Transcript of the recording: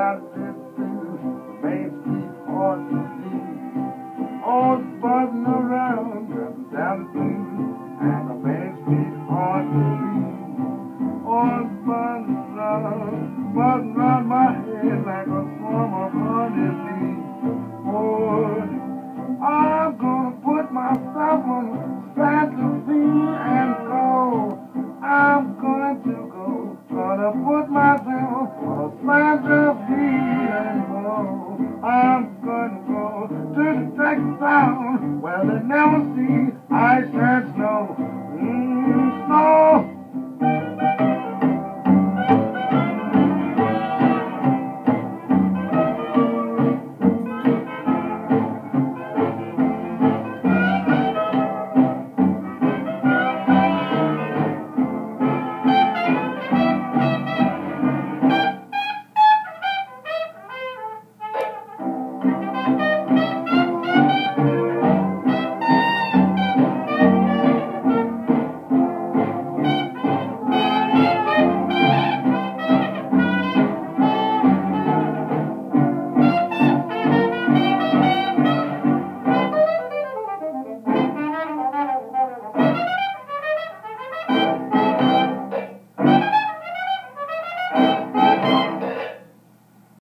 that this thing makes me hard to be. All sputting around, dancing, and it makes beat hard to be. All sputting around, sputting see, I shall.